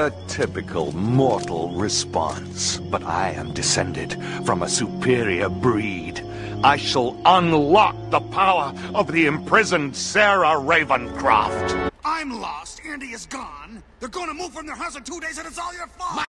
A typical mortal response. But I am descended from a superior breed. I shall unlock the power of the imprisoned Sarah Ravencroft. I'm lost. Andy is gone. They're gonna move from their house in two days, and it's all your fault.